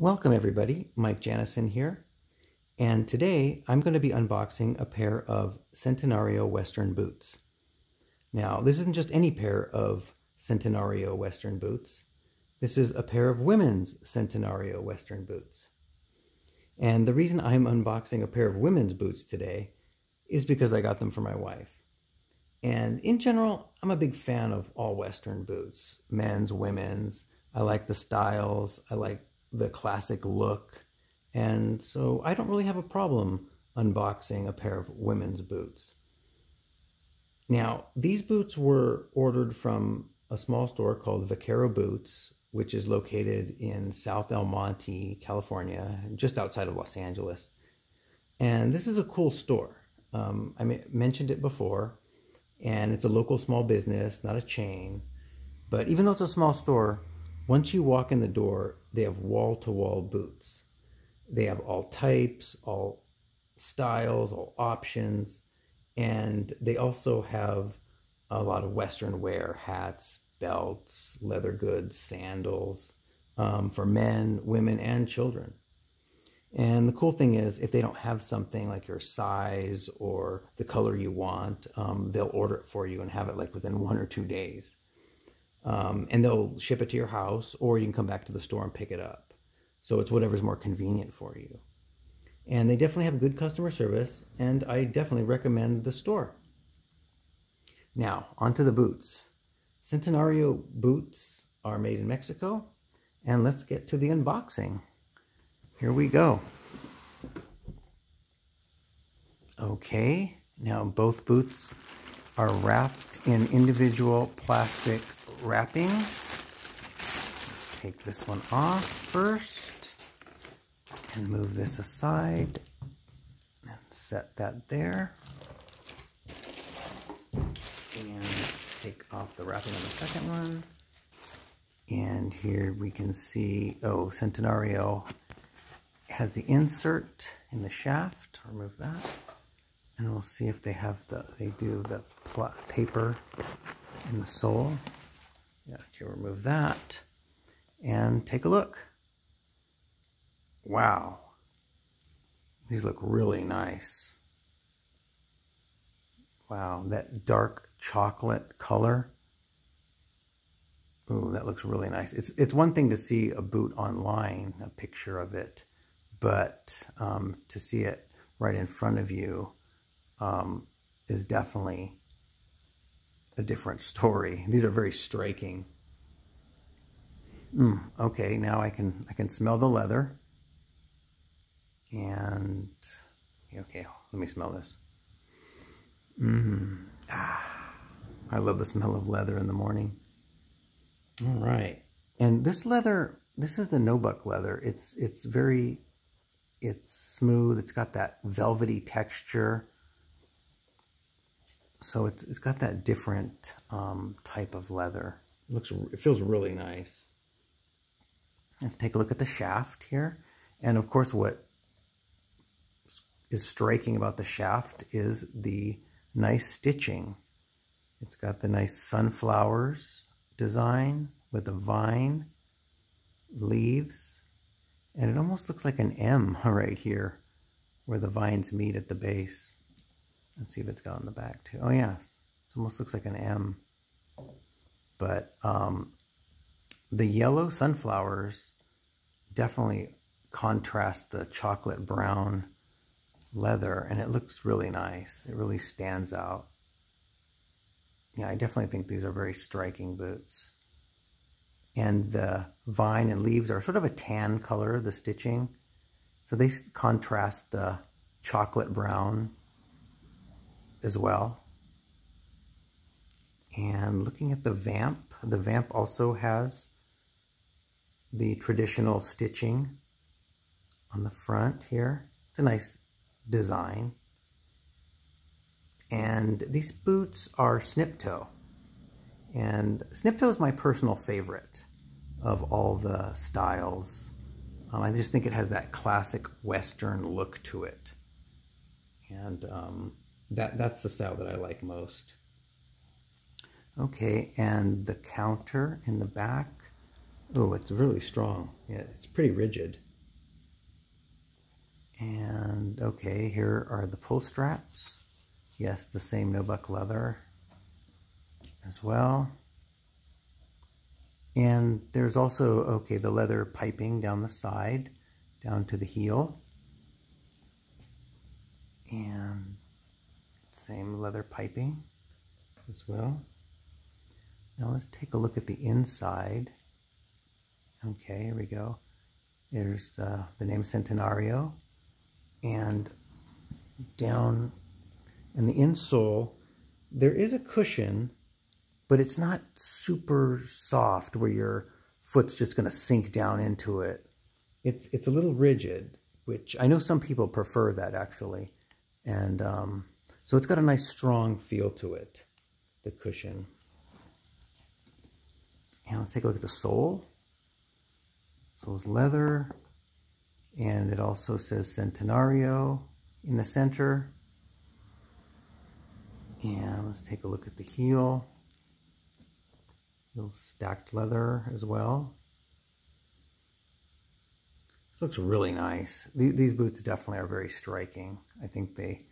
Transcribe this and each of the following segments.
Welcome everybody, Mike Janesin here. And today I'm going to be unboxing a pair of Centenario Western boots. Now, this isn't just any pair of Centenario Western boots. This is a pair of women's Centenario Western boots. And the reason I'm unboxing a pair of women's boots today is because I got them for my wife. And in general, I'm a big fan of all Western boots, men's, women's. I like the styles. I like the classic look. And so I don't really have a problem unboxing a pair of women's boots. Now, these boots were ordered from a small store called Vaquero Boots, which is located in South El Monte, California, just outside of Los Angeles. And this is a cool store. Um, I mentioned it before, and it's a local small business, not a chain. But even though it's a small store, once you walk in the door, they have wall-to-wall boots. They have all types, all styles, all options, and they also have a lot of Western wear, hats, belts, leather goods, sandals, um, for men, women, and children. And the cool thing is, if they don't have something like your size or the color you want, um, they'll order it for you and have it like within one or two days. Um, and they'll ship it to your house, or you can come back to the store and pick it up. So it's whatever's more convenient for you. And they definitely have good customer service, and I definitely recommend the store. Now, onto the boots. Centenario boots are made in Mexico, and let's get to the unboxing. Here we go. Okay, now both boots are wrapped in individual plastic wrappings. Take this one off first and move this aside and set that there. And take off the wrapping on the second one. And here we can see, oh, Centenario has the insert in the shaft. Remove that. And we'll see if they have the, they do the paper in the sole. Yeah, okay, remove that and take a look. Wow. These look really nice. Wow, that dark chocolate color. Ooh, that looks really nice. It's it's one thing to see a boot online, a picture of it, but um, to see it right in front of you um, is definitely a different story. These are very striking. Mm, okay, now I can I can smell the leather. And okay, let me smell this. Mmm. Ah, I love the smell of leather in the morning. All right. And this leather, this is the nubuck leather. It's it's very it's smooth. It's got that velvety texture so it's it's got that different um, type of leather. It looks it feels really nice. Let's take a look at the shaft here, and of course, what is striking about the shaft is the nice stitching. It's got the nice sunflowers design with the vine, leaves, and it almost looks like an M right here where the vines meet at the base. Let's see if it's got on the back too. Oh yes, it almost looks like an M. But um, the yellow sunflowers definitely contrast the chocolate brown leather and it looks really nice. It really stands out. Yeah, I definitely think these are very striking boots. And the vine and leaves are sort of a tan color, the stitching. So they contrast the chocolate brown as well. And looking at the vamp, the vamp also has the traditional stitching on the front here. It's a nice design. And these boots are snip toe. And snip toe is my personal favorite of all the styles. Um, I just think it has that classic Western look to it. And um, that that's the style that I like most. Okay, and the counter in the back. Oh, it's really strong. Yeah, it's pretty rigid. And okay, here are the pull straps. Yes, the same nubuck leather as well. And there's also, okay, the leather piping down the side, down to the heel. Same leather piping as well. Now let's take a look at the inside. Okay, here we go. There's uh, the name Centenario. And down in the insole, there is a cushion, but it's not super soft where your foot's just going to sink down into it. It's, it's a little rigid, which I know some people prefer that actually. And um, so it's got a nice strong feel to it, the cushion. And let's take a look at the sole. Sole's leather. And it also says Centenario in the center. And let's take a look at the heel. Little stacked leather as well. This looks really nice. These boots definitely are very striking. I think they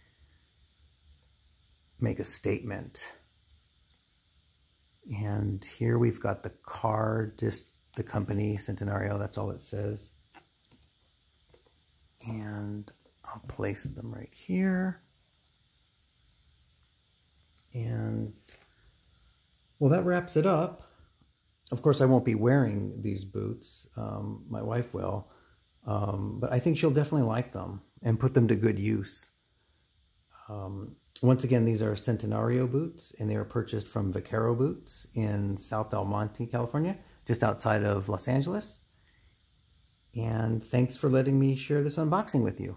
make a statement. And here we've got the car, just the company, Centenario, that's all it says. And I'll place them right here. And, well, that wraps it up. Of course, I won't be wearing these boots. Um, my wife will. Um, but I think she'll definitely like them and put them to good use. Um, once again, these are Centenario boots, and they are purchased from Vaquero Boots in South El Monte, California, just outside of Los Angeles. And thanks for letting me share this unboxing with you.